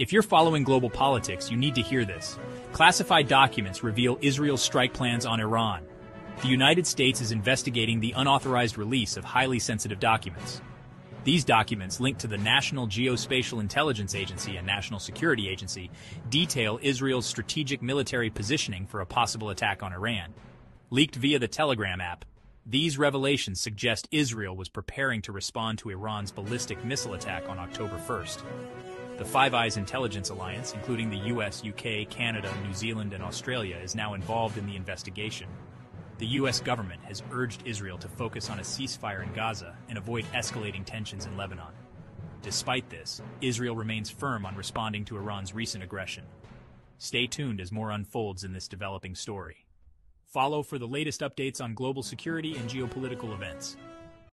If you're following global politics, you need to hear this. Classified documents reveal Israel's strike plans on Iran. The United States is investigating the unauthorized release of highly sensitive documents. These documents, linked to the National Geospatial Intelligence Agency and National Security Agency, detail Israel's strategic military positioning for a possible attack on Iran. Leaked via the Telegram app, these revelations suggest Israel was preparing to respond to Iran's ballistic missile attack on October 1st. The Five Eyes Intelligence Alliance, including the US, UK, Canada, New Zealand, and Australia, is now involved in the investigation. The US government has urged Israel to focus on a ceasefire in Gaza and avoid escalating tensions in Lebanon. Despite this, Israel remains firm on responding to Iran's recent aggression. Stay tuned as more unfolds in this developing story. Follow for the latest updates on global security and geopolitical events.